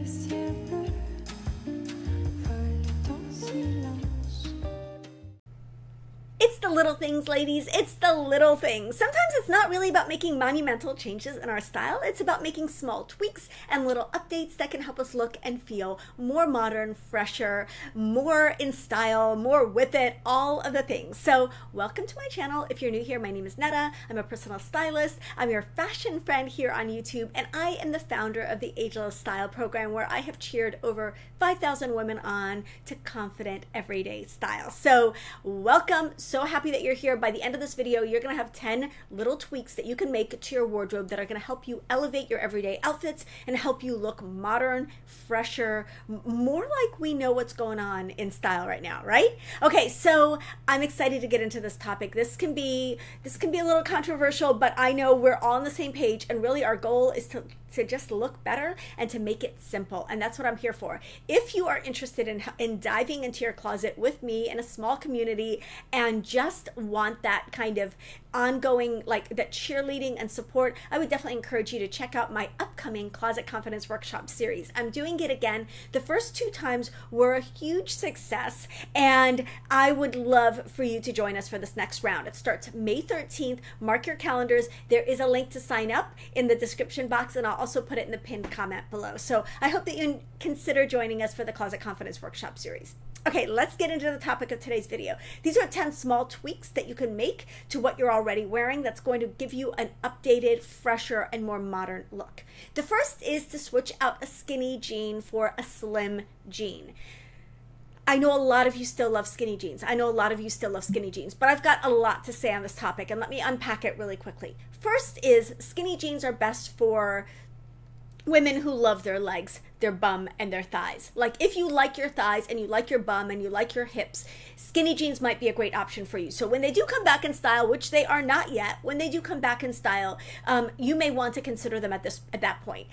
le ciel little things, ladies. It's the little things. Sometimes it's not really about making monumental changes in our style. It's about making small tweaks and little updates that can help us look and feel more modern, fresher, more in style, more with it, all of the things. So, welcome to my channel. If you're new here, my name is Nada. I'm a personal stylist. I'm your fashion friend here on YouTube, and I am the founder of the Ageless Style program where I have cheered over 5,000 women on to confident everyday style. So, welcome so happy that you're here. By the end of this video, you're to have 10 little tweaks that you can make to your wardrobe that are to help you elevate your everyday outfits and help you look modern, fresher, more like we know what's going on in style right now, right? Okay, so I'm excited to get into this topic. This can be this can be a little controversial, but I know we're all on the same page and really our goal is to to just look better and to make it simple. And that's what I'm here for. If you are interested in, in diving into your closet with me in a small community and just want that kind of ongoing, like that cheerleading and support, I would definitely encourage you to check out my upcoming Closet Confidence Workshop series. I'm doing it again. The first two times were a huge success, and I would love for you to join us for this next round. It starts May 13th. Mark your calendars. There is a link to sign up in the description box, and I'll also put it in the pinned comment below. So I hope that you consider joining us for the Closet Confidence Workshop series. Okay, let's get into the topic of today's video. These are 10 small tweaks that you can make to what you're already wearing that's going to give you an updated, fresher, and more modern look. The first is to switch out a skinny jean for a slim jean. I know a lot of you still love skinny jeans. I know a lot of you still love skinny jeans, but I've got a lot to say on this topic, and let me unpack it really quickly. First is skinny jeans are best for women who love their legs, their bum, and their thighs. Like if you like your thighs and you like your bum and you like your hips, skinny jeans might be a great option for you. So when they do come back in style, which they are not yet, when they do come back in style, um, you may want to consider them at this at that point.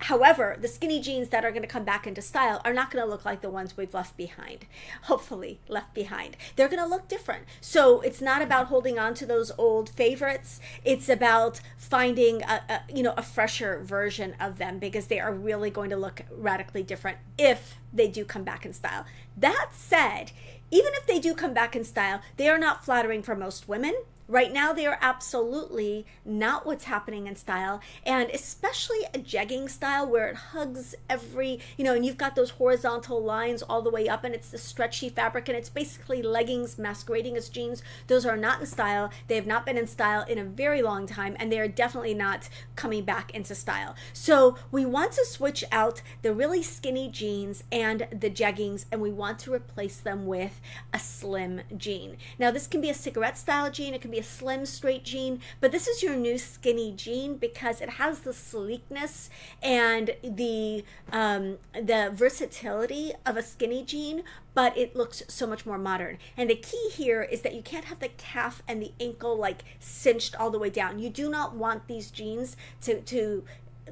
However, the skinny jeans that are going to come back into style are not going to look like the ones we've left behind. Hopefully, left behind. They're going to look different. So it's not about holding on to those old favorites. It's about finding a, a you know a fresher version of them because they are really going to look radically different if they do come back in style. That said, even if they do come back in style, they are not flattering for most women. Right now, they are absolutely not what's happening in style, and especially a jegging style where it hugs every, you know, and you've got those horizontal lines all the way up, and it's the stretchy fabric, and it's basically leggings masquerading as jeans. Those are not in style. They have not been in style in a very long time, and they are definitely not coming back into style. So, we want to switch out the really skinny jeans and the jeggings, and we want to replace them with a slim jean. Now, this can be a cigarette style jean, it can be a slim straight jean, but this is your new skinny jean because it has the sleekness and the um, the versatility of a skinny jean, but it looks so much more modern. And the key here is that you can't have the calf and the ankle like cinched all the way down. You do not want these jeans to to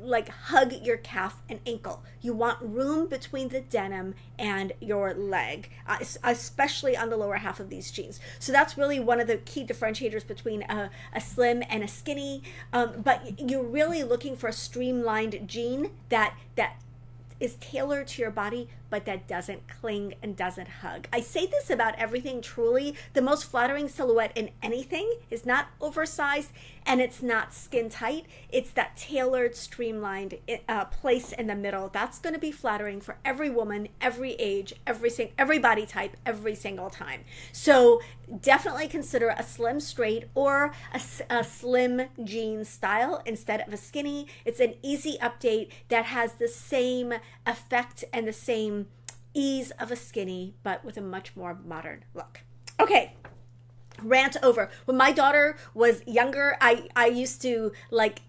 like hug your calf and ankle. You want room between the denim and your leg, uh, especially on the lower half of these jeans. So that's really one of the key differentiators between a, a slim and a skinny. Um, but you're really looking for a streamlined jean that that is tailored to your body but that doesn't cling and doesn't hug. I say this about everything truly. The most flattering silhouette in anything is not oversized and it's not skin tight. It's that tailored, streamlined uh, place in the middle. That's going to be flattering for every woman, every age, every sing- every body type, every single time. So definitely consider a slim straight or a, a slim jean style instead of a skinny. It's an easy update that has the same effect and the same ease of a skinny, but with a much more modern look. Okay, rant over. When my daughter was younger, I I used to like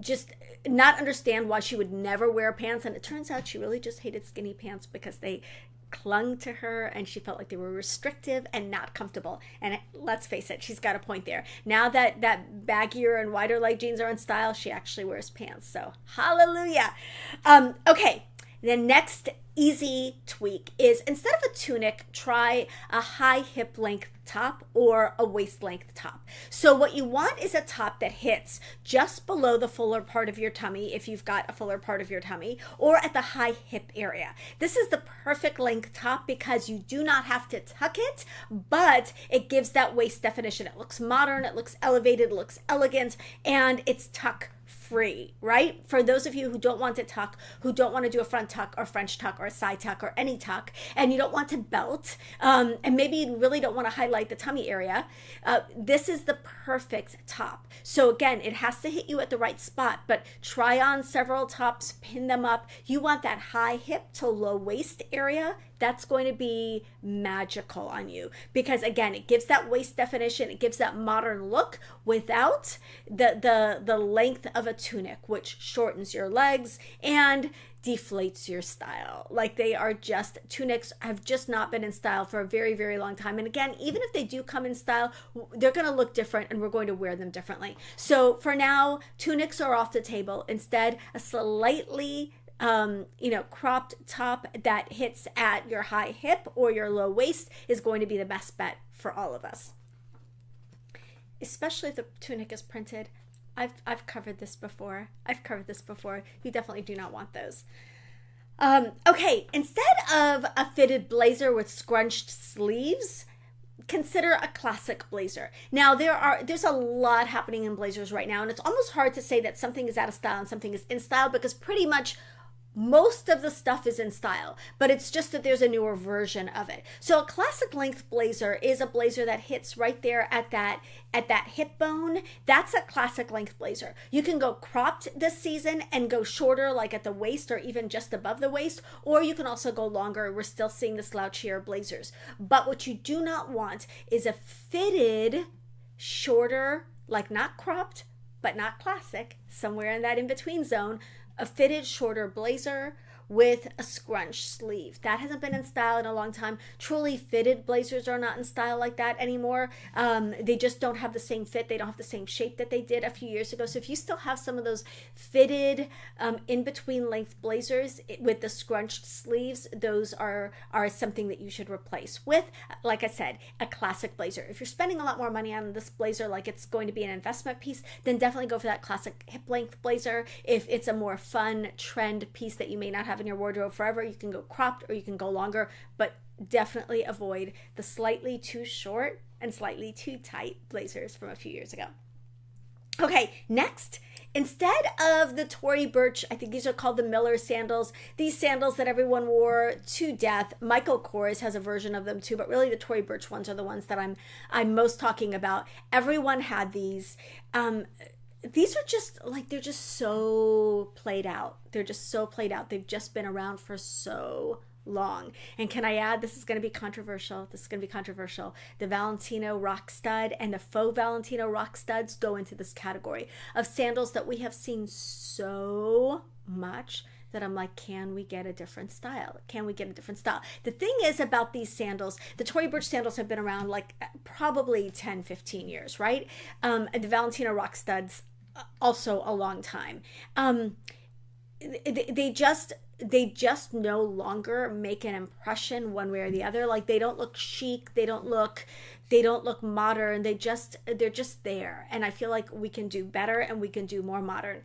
just not understand why she would never wear pants and it turns out she really just hated skinny pants because they clung to her and she felt like they were restrictive and not comfortable and let's face it she's got a point there now that that baggier and wider leg jeans are in style she actually wears pants so hallelujah um, okay The next easy tweak is instead of a tunic, try a high hip length top or a waist length top. So, what you want is a top that hits just below the fuller part of your tummy, if you've got a fuller part of your tummy, or at the high hip area. This is the perfect length top because you do not have to tuck it, but it gives that waist definition. It looks modern, it looks elevated, it looks elegant, and it's tuck free, right? For those of you who don't want to tuck, who don't want to do a front tuck or French tuck or a side tuck or any tuck, and you don't want to belt, um, and maybe you really don't want to highlight the tummy area, uh, this is the perfect top. So again, it has to hit you at the right spot, but try on several tops, pin them up. You want that high hip to low waist area that's going to be magical on you because again it gives that waist definition it gives that modern look without the the the length of a tunic which shortens your legs and deflates your style. Like they are just tunics have just not been in style for a very very long time. And again, even if they do come in style, they're going to look different and we're going to wear them differently. So for now, tunics are off the table. Instead, a slightly um, you know, cropped top that hits at your high hip or your low waist is going to be the best bet for all of us. Especially if the tunic is printed. I've, I've covered this before. I've covered this before. You definitely do not want those. Um, okay, instead of a fitted blazer with scrunched sleeves, consider a classic blazer. Now there are there's a lot happening in blazers right now and it's almost hard to say that something is out of style and something is in style because pretty much most of the stuff is in style, but it's just that there's a newer version of it. So a classic length blazer is a blazer that hits right there at that at that hip bone. That's a classic length blazer. You can go cropped this season and go shorter like at the waist or even just above the waist, or you can also go longer. We're still seeing the slouchier blazers. But what you do not want is a fitted shorter like not cropped but not classic, somewhere in that in between zone a fitted shorter blazer with a scrunch sleeve. That hasn't been in style in a long time. Truly fitted blazers are not in style like that anymore. Um, they just don't have the same fit. They don't have the same shape that they did a few years ago. So if you still have some of those fitted um, in between length blazers with the scrunched sleeves, those are are something that you should replace with, like I said, a classic blazer. If you're spending a lot more money on this blazer, like it's going to be an investment piece, then definitely go for that classic hip length blazer. If it's a more fun trend piece that you may not have in your wardrobe forever. You can go cropped or you can go longer, but definitely avoid the slightly too short and slightly too tight blazers from a few years ago. Okay, next, instead of the Tory Burch, I think these are called the Miller sandals, these sandals that everyone wore to death. Michael Kors has a version of them too, but really the Tory Burch ones are the ones that I'm I'm most talking about. Everyone had these. Um, these are just like they're just so played out. They're just so played out. They've just been around for so long. And can I add, this is going to be controversial. This is going to be controversial. The Valentino rock stud and the faux Valentino rock studs go into this category of sandals that we have seen so much that I'm like, can we get a different style? Can we get a different style? The thing is about these sandals, the Tory Burch sandals have been around like probably 10, 15 years, right? Um, the Valentino rock studs also a long time. Um, they, they just they just no longer make an impression one way or the other. Like they don't look chic they don't look they don't look modern. They just they're just there. And i feel like we can do better and we can do more modern.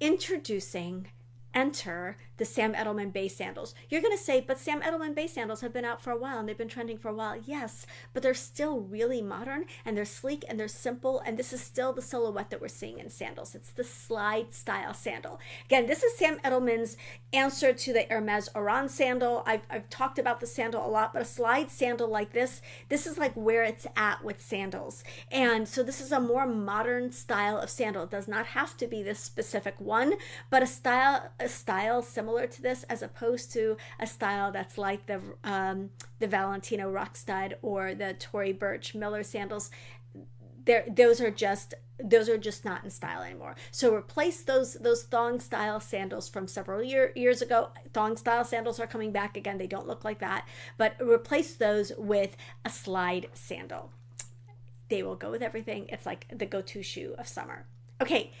Introducing enter the Sam Edelman Bay sandals. You're going to say, but Sam Edelman Bay sandals have been out for a while and they've been trending for a while. Yes, but they're still really modern and they're sleek and they're simple. And this is still the silhouette that we're seeing in sandals. It's the slide style sandal. Again, this is Sam Edelman's answer to the Hermes Oran sandal. I've, I've talked about the sandal a lot, but a slide sandal like this, this is like where it's at with sandals. And so this is a more modern style of sandal. It does not have to be this specific one, but a style, a style similar to this as opposed to a style that's like the um, the Valentino rock stud or the Tory Burch Miller sandals. There, those are just those are just not in style anymore. So replace those those thong style sandals from several year, years ago. Thong style sandals are coming back again. They don't look like that, but replace those with a slide sandal. They will go with everything. It's like the go-to shoe of summer. Okay,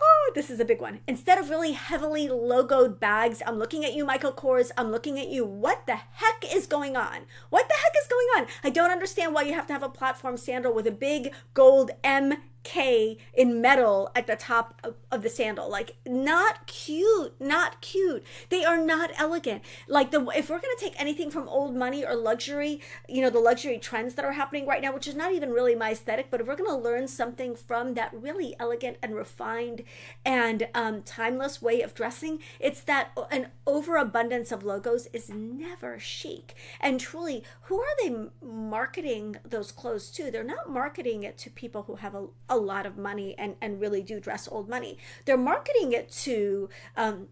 Oh, this is a big one. Instead of really heavily logoed bags, I'm looking at you, Michael Kors. I'm looking at you. What the heck is going on? What the heck is going on? I don't understand why you have to have a platform sandal with a big gold M K in metal at the top of, of, the sandal. Like not cute, not cute. They are not elegant. Like the if we're gonna take anything from old money or luxury, you know, the luxury trends that are happening right now, which is not even really my aesthetic, but if we're gonna learn something from that really elegant and refined and um, timeless way of dressing, it's that an overabundance of logos is never chic. And truly, who are they marketing those clothes to? They're not marketing it to people who have a, a a lot of money and, and really do dress old money. They're marketing it to um,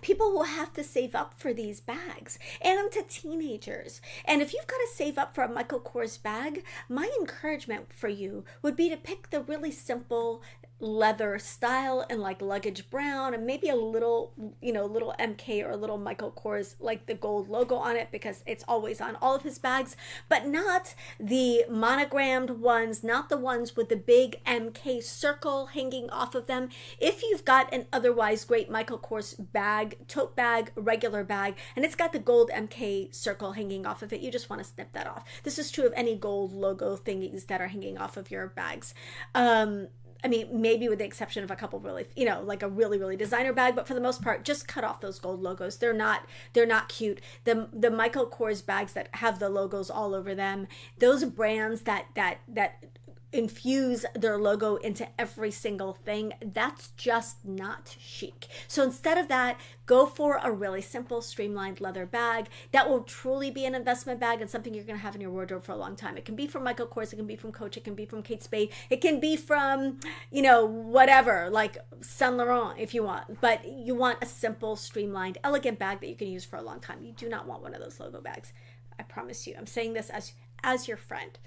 people who have to save up for these bags and to teenagers. And if you've got to save up for a Michael Kors bag, my encouragement for you would be to pick the really simple leather style and like luggage brown and maybe a little you know little mk or a little michael kors like the gold logo on it because it's always on all of his bags but not the monogrammed ones not the ones with the big mk circle hanging off of them. If you've got an otherwise great michael kors bag tote bag regular bag and it's got the gold mk circle hanging off of it you just want to snip that off. This is true of any gold logo thingies that are hanging off of your bags. Um I mean, maybe with the exception of a couple really, you know, like a really really designer bag, but for the most part, just cut off those gold logos. They're not they're not cute. The the Michael Kors bags that have the logos all over them, those brands that that that infuse their logo into every single thing. That's just not chic. So instead of that, go for a really simple, streamlined leather bag that will truly be an investment bag and something you're going to have in your wardrobe for a long time. It can be from Michael Kors, it can be from Coach, it can be from Kate Spade, it can be from, you know, whatever, like Saint Laurent if you want. But you want a simple, streamlined, elegant bag that you can use for a long time. You do not want one of those logo bags. I promise you. I'm saying this as as your friend.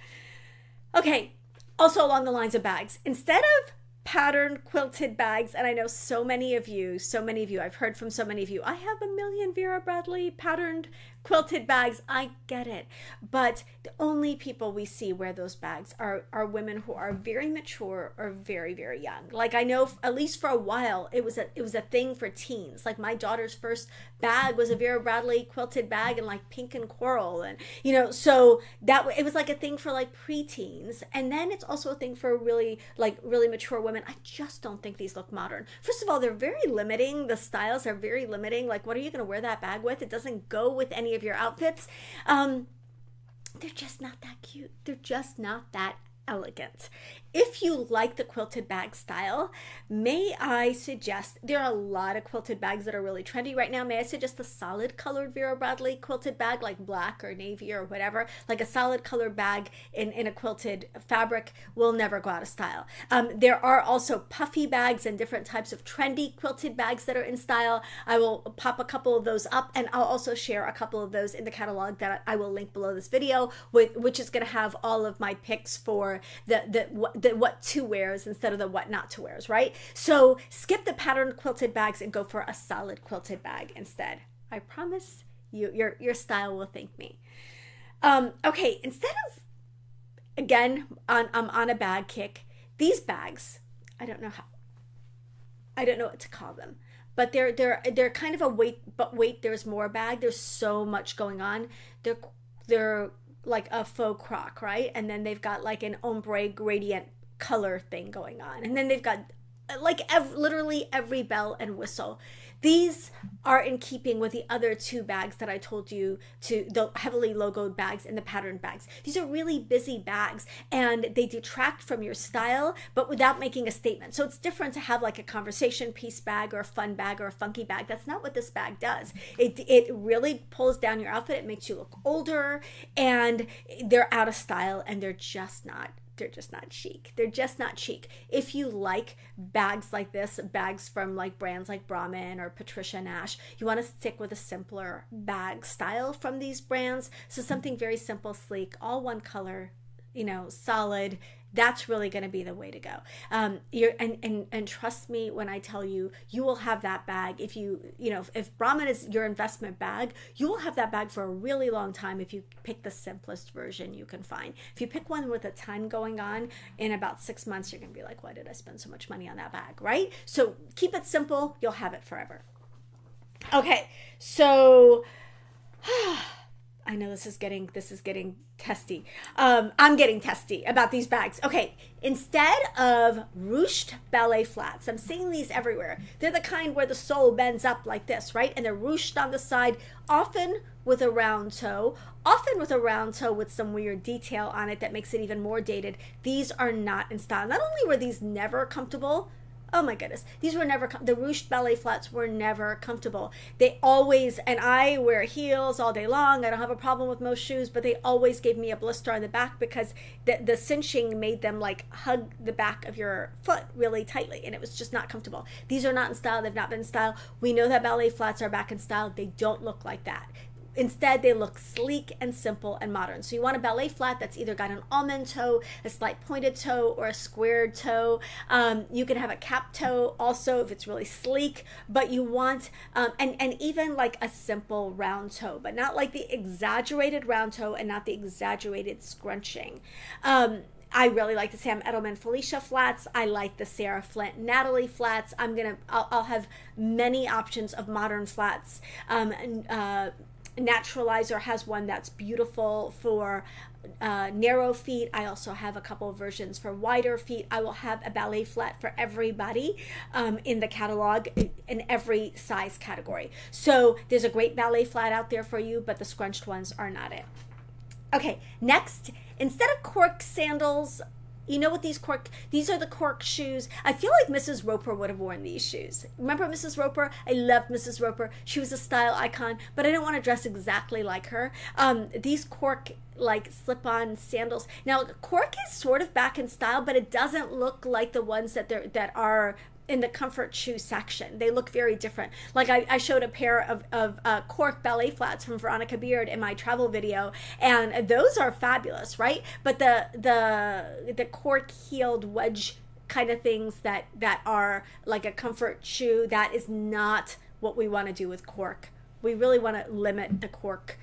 Okay, also, along the lines of bags, instead of patterned quilted bags, and I know so many of you, so many of you, I've heard from so many of you, I have a million Vera Bradley patterned quilted bags. I get it. But the only people we see wear those bags are, are women who are very mature or very, very young. Like I know at least for a while it was a it was a thing for teens. Like my daughter's first bag was a Vera Bradley quilted bag in like pink and coral and you know, so that it was like a thing for like preteens. And then it's also a thing for really like really mature women. I just don't think these look modern. First of all, they're very limiting. The styles are very limiting. Like what are you going to wear that bag with? It doesn't go with any of your outfits. Um, they're just not that cute. They're just not that elegant. If you like the quilted bag style, may I suggest there are a lot of quilted bags that are really trendy right now. May I suggest a solid colored Vera Bradley quilted bag like black or navy or whatever? Like a solid colored bag in, in a quilted fabric will never go out of style. Um, there are also puffy bags and different types of trendy quilted bags that are in style. I will pop a couple of those up and I'll also share a couple of those in the catalog that I will link below this video with which is going to have all of my picks for the the the what to wears instead of the what not to wears, right? So skip the patterned quilted bags and go for a solid quilted bag instead. I promise you, your your style will thank me. Um, okay, instead of again on I'm on a bag kick. These bags, I don't know how. I don't know what to call them but they're they're they're kind of a wait but wait there's more bag there's so much going on they're they're like a faux croc right and then they've got like an ombre gradient color thing going on. And then they've got like ev- literally every bell and whistle. These are in keeping with the other two bags that I told you to the heavily logoed bags and the patterned bags. These are really busy bags and they detract from your style, but without making a statement. So it's different to have like a conversation piece bag or a fun bag or a funky bag. That's not what this bag does. It, it really pulls down your outfit. It makes you look older and they're out of style and they're just not they're just not chic. They're just not chic. If you like bags like this, bags from like brands like Brahmin or Patricia Nash, you want to stick with a simpler bag style from these brands. So something very simple, sleek, all one color, you know, solid, that's really going to be the way to go. Um, you're and, and and trust me when I tell you, you will have that bag if you you know if, if Brahmin is your investment bag, you will have that bag for a really long time if you pick the simplest version you can find. If you pick one with a ton going on, in about six months you're going to be like, why did I spend so much money on that bag, right? So keep it simple, you'll have it forever. Okay, so. I know this is getting this is getting testy. Um, I'm getting testy about these bags. Okay, instead of ruched ballet flats, I'm seeing these everywhere. They're the kind where the sole bends up like this, right? And they're ruched on the side, often with a round toe, often with a round toe with some weird detail on it that makes it even more dated. These are not in style. Not only were these never comfortable, oh my goodness. These were never com- the ruched ballet flats were never comfortable. They always and i wear heels all day long. I don't have a problem with most shoes but they always gave me a blister on the back because the, the cinching made them like hug the back of your foot really tightly and it was just not comfortable. These are not in style. They've not been in style. We know that ballet flats are back in style. They don't look like that Instead, they look sleek and simple and modern. So you want a ballet flat that's either got an almond toe, a slight pointed toe, or a squared toe. Um, you can have a cap toe also if it's really sleek, but you want, um, and, and even like a simple round toe, but not like the exaggerated round toe and not the exaggerated scrunching. Um, I really like the Sam Edelman Felicia flats. I like the Sarah Flint Natalie flats. I'm gonna I'll, I'll have many options of modern flats. Um, uh, Naturalizer has one that's beautiful for uh, narrow feet. I also have a couple of versions for wider feet. I will have a ballet flat for everybody um, in the catalog in every size category. So there's a great ballet flat out there for you, but the scrunched ones are not it. Okay, next, instead of cork sandals, you know what these cork these are the cork shoes? I feel like mrs roper would have worn these shoes. Remember mrs roper? I loved mrs roper. She was a style icon but i didn't want to dress exactly like her. Um, these cork like slip-on sandals. Now cork is sort of back in style but it doesn't look like the ones that they're that are in the comfort shoe section. They look very different. Like I, I showed a pair of, of uh, cork ballet flats from Veronica Beard in my travel video, and those are fabulous, right? But the the the cork heeled wedge kind of things that that are like a comfort shoe that is not what we want to do with cork. We really want to limit the cork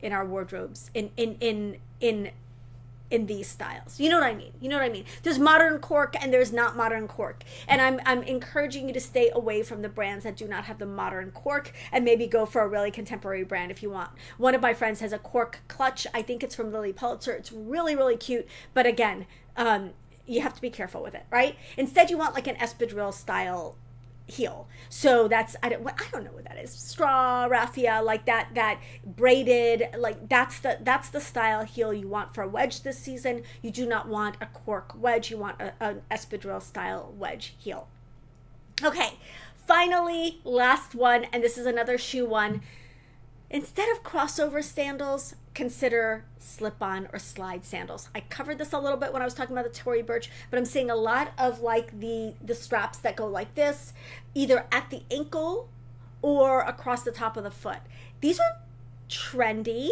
in our wardrobes in in in in in these styles. You know what I mean? You know what I mean? There's modern cork and there's not modern cork. And I'm I'm encouraging you to stay away from the brands that do not have the modern cork and maybe go for a really contemporary brand if you want. One of my friends has a cork clutch. I think it's from Lilly Pulitzer. It's really really cute, but again, um, you have to be careful with it, right? Instead, you want like an espadrille style heel. So that's I don't I don't know what that is. Straw raffia like that that braided like that's the that's the style heel you want for a wedge this season. You do not want a cork wedge. You want a, an espadrille style wedge heel. Okay. Finally, last one and this is another shoe one. Instead of crossover sandals, consider slip on or slide sandals. I covered this a little bit when I was talking about the Tory Burch, but I'm seeing a lot of like the the straps that go like this, either at the ankle or across the top of the foot. These are trendy.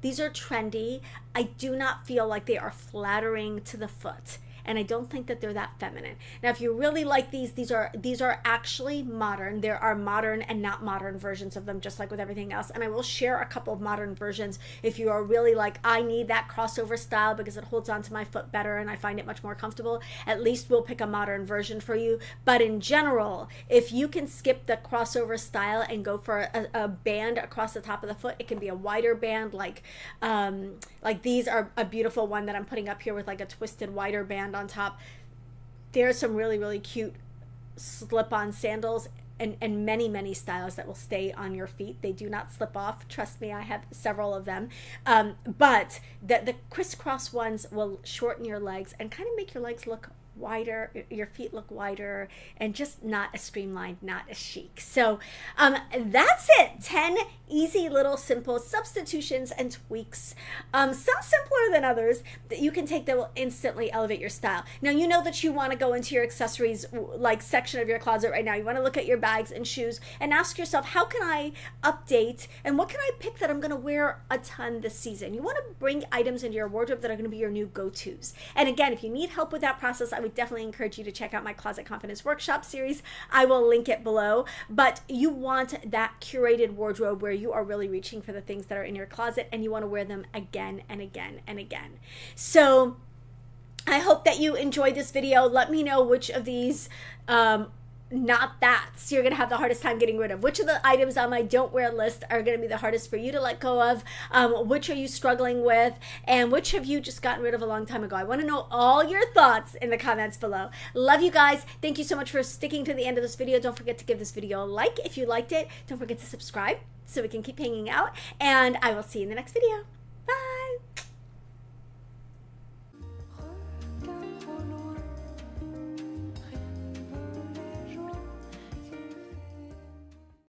These are trendy. I do not feel like they are flattering to the foot and I don't think that they're that feminine. Now, if you really like these, these are these are actually modern. There are modern and not modern versions of them, just like with everything else. And I will share a couple of modern versions if you are really like, I need that crossover style because it holds onto my foot better and I find it much more comfortable. At least we'll pick a modern version for you. But in general, if you can skip the crossover style and go for a, a band across the top of the foot, it can be a wider band, like um, like these are a beautiful one that I'm putting up here with like a twisted wider band on top. There's some really, really cute slip on sandals and, and many, many styles that will stay on your feet. They do not slip off. Trust me, I have several of them. Um, but the, the crisscross ones will shorten your legs and kind of make your legs look wider, your feet look wider, and just not as streamlined, not as chic. So um, that's it. 10 easy little simple substitutions and tweaks. Um, some simpler than others that you can take that will instantly elevate your style. Now you know that you want to go into your accessories like section of your closet right now. You want to look at your bags and shoes and ask yourself, how can I update and what can I pick that I'm going to wear a ton this season? You want to bring items into your wardrobe that are going to be your new go-tos. And again, if you need help with that process, I would definitely encourage you to check out my Closet Confidence Workshop series. I will link it below. But you want that curated wardrobe where you are really reaching for the things that are in your closet and you want to wear them again and again and again. So I hope that you enjoyed this video. Let me know which of these um, not that's you're to have the hardest time getting rid of. Which of the items on my don't wear list are to be the hardest for you to let go of? Um, which are you struggling with? And which have you just gotten rid of a long time ago? I want to know all your thoughts in the comments below. Love you guys. Thank you so much for sticking to the end of this video. Don't forget to give this video a like if you liked it. Don't forget to subscribe so we can keep hanging out. And i will see you in the next video